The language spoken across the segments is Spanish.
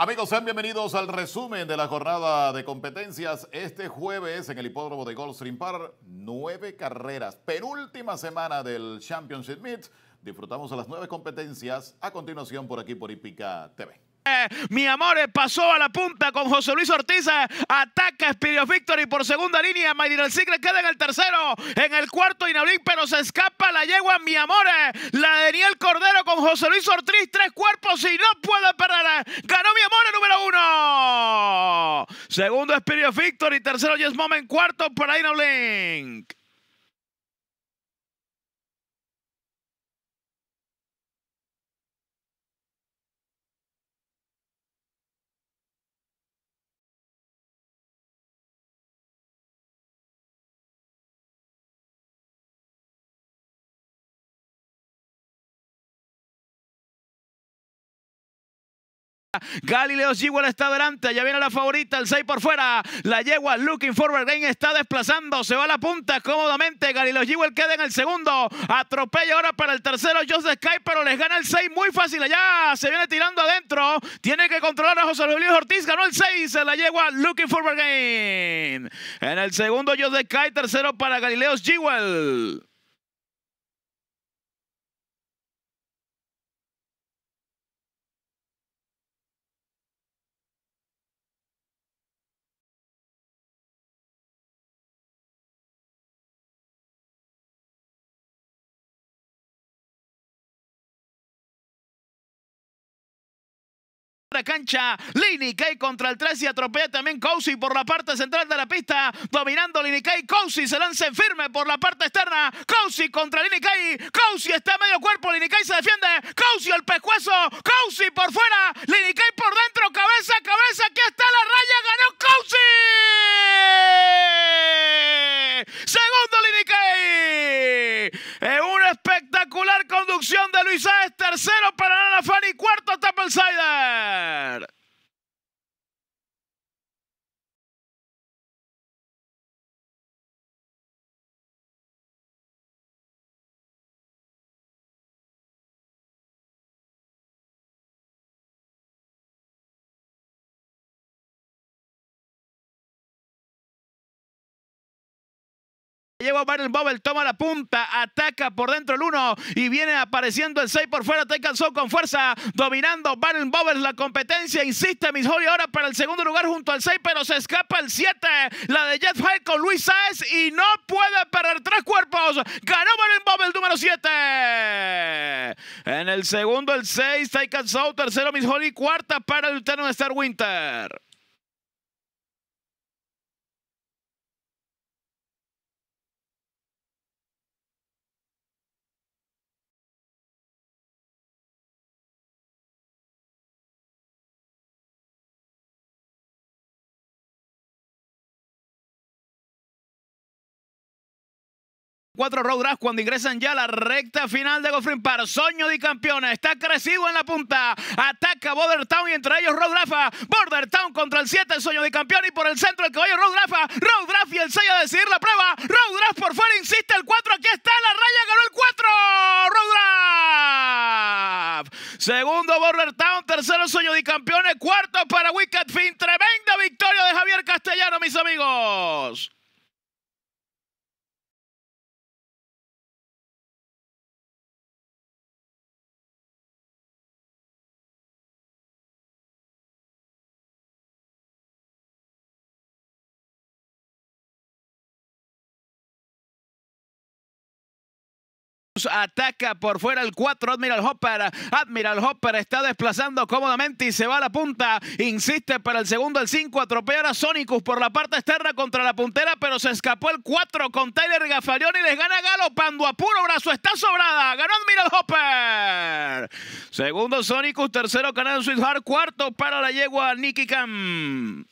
Amigos, sean bienvenidos al resumen de la jornada de competencias. Este jueves en el hipódromo de Goldstream Park, nueve carreras, penúltima semana del Championship Meet. Disfrutamos de las nueve competencias a continuación por aquí por Hípica TV. Mi amor pasó a la punta con José Luis Ortiz. Ataca Spirio Victory por segunda línea. Maydinal Secret queda en el tercero. En el cuarto Inaulín, pero se escapa la yegua Mi Amor. La de Daniel Cordero con José Luis Ortiz. Tres cuerpos y no puede perder. Ganó Mi Amor número uno. Segundo Spirio Victory. Tercero Yes Moment. Cuarto para Inaulín. Galileo Jewel está adelante, ya viene la favorita, el 6 por fuera. La yegua Looking Forward Game está desplazando, se va a la punta cómodamente. Galileo Jewel queda en el segundo. Atropella ahora para el tercero Joseph Sky, pero les gana el 6 muy fácil allá. Se viene tirando adentro. Tiene que controlar a José Luis Ortiz. Ganó el 6 la yegua Looking Forward Game. En el segundo Joseph Sky, tercero para Galileo Jewel. cancha. Lini Kay contra el 3 y atropella también Cousy por la parte central de la pista. Dominando Lini Kay. Cousy se lanza firme por la parte externa. Cousy contra Lini Kay. Cousy está a medio cuerpo. Lini Kay se defiende. Cousy el pescuezo. Cousy por fuera. Lini Kay por dentro. Cabeza, cabeza. Aquí está la raya. Ganó Cousy. Segundo Lini Kay. En una espectacular conducción de Luis Sáez. Llegó Baron Bobble, toma la punta, ataca por dentro el 1 y viene apareciendo el 6 por fuera. Te alcanzó con fuerza, dominando Baron Bobble la competencia. Insiste Miss Holly ahora para el segundo lugar junto al 6, pero se escapa el 7. La de Jet Fire con Luis Saez y no puede perder tres cuerpos. Ganó Baron Bobble número 7. En el segundo el 6, Te alcanzó. Tercero Miss Holly, cuarta para el de Star Winter. Cuatro road cuando ingresan ya a la recta final de Gofrin para Soño de campeones. Está crecido en la punta. Ataca Border Town y entre ellos Road Rafa. Border Town contra el 7, el Sueño de campeón. Y por el centro el caballo Road Rafa. Road y el 6 a decidir la prueba. Road Rafa por fuera insiste el 4. Aquí está la raya. Ganó el 4. Road Rafa. Segundo Border Town. Tercero Sueño de campeones. Cuarto para Wicked Fin. Tremenda victoria de Javier Castellano, mis amigos. Ataca por fuera el 4 Admiral Hopper. Admiral Hopper está desplazando cómodamente y se va a la punta. Insiste para el segundo el 5. Atropella a Sonicus por la parte externa contra la puntera, pero se escapó el 4 con Tyler Gaffalioni y les gana galopando a puro brazo. Está sobrada. Ganó Admiral Hopper. Segundo Sonicus. Tercero Canal Sweetheart. Cuarto para la yegua Nicky Cam.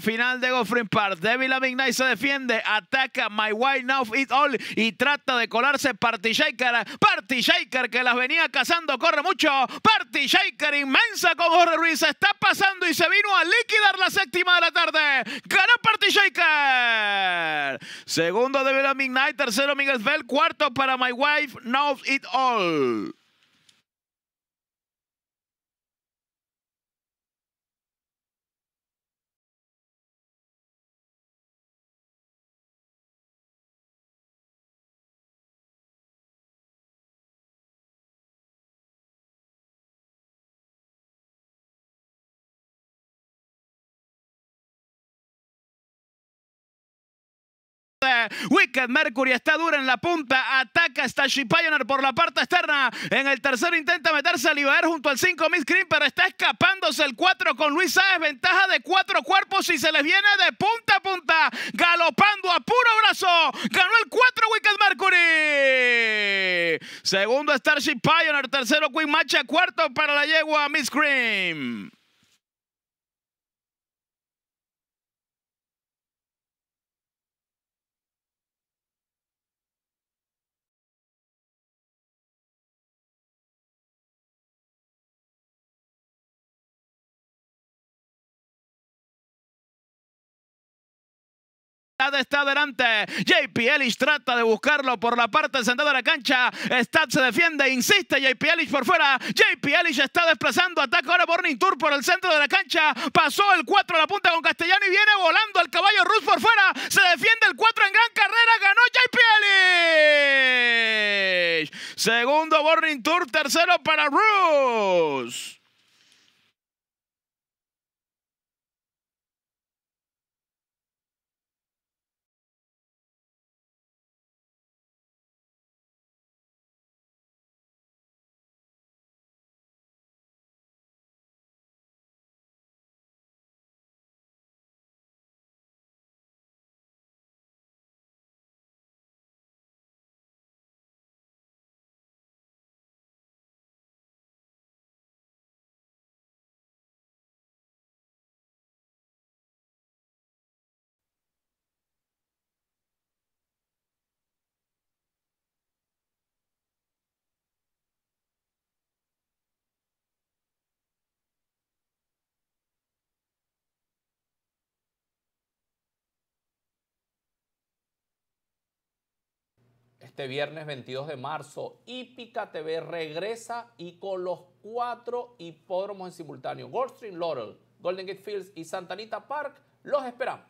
Final de Goffrin Park. Devil Knight se defiende, ataca My White Now It All y trata de colarse Party Shaker. Party Shaker que las venía cazando, corre mucho. Party Shaker inmensa con Jorge Ruiz. Está pasando y se vino a liquidar la séptima de la tarde. Ganó Party Shaker. Segundo Devil Knight, tercero Miguel Fell, cuarto para My Wife Knows It All. Wicked Mercury está dura en la punta. Ataca Starship Pioneer por la parte externa. En el tercero intenta meterse a liberar junto al 5 Miss Green, pero está escapándose el 4 con Luis Sáez. Ventaja de cuatro cuerpos y se les viene de punta a punta. Galopando a puro brazo. Ganó el 4 Wicked Mercury. Segundo Starship Pioneer. Tercero Queen Macha. Cuarto para la yegua Miss Cream. Está adelante. JP Ellis trata de buscarlo por la parte central de la cancha. Stat se defiende, insiste JP Ellis por fuera. JP Ellis está desplazando. Ataca ahora Burning Tour por el centro de la cancha. Pasó el 4 a la punta con Castellano y viene volando el caballo Rus por fuera. Se defiende el 4 en gran carrera. Ganó JP Ellis. Segundo Burning Tour, tercero para Rus. Este viernes 22 de marzo, Hípica TV regresa y con los cuatro hipódromos en simultáneo, Goldstream Laurel, Golden Gate Fields y Santa Anita Park, los esperamos.